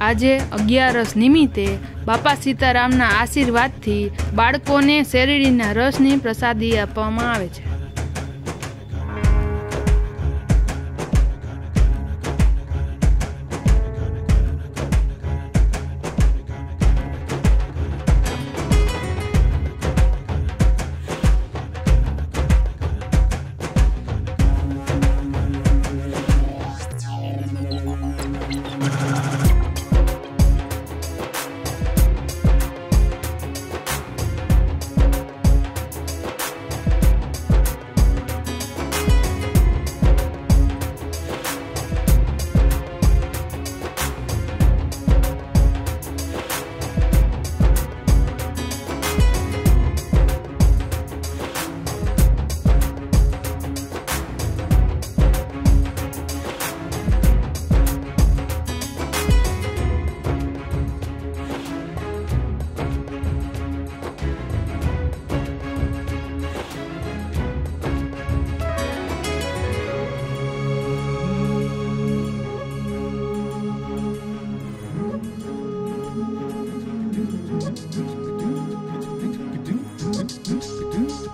આજે અગિયારસ નિમિત્તે બાપા સીતારામના આશીર્વાદથી બાળકોને શેરડીના રસની પ્રસાદી આપવામાં આવે છે. do do do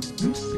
Mm-hmm.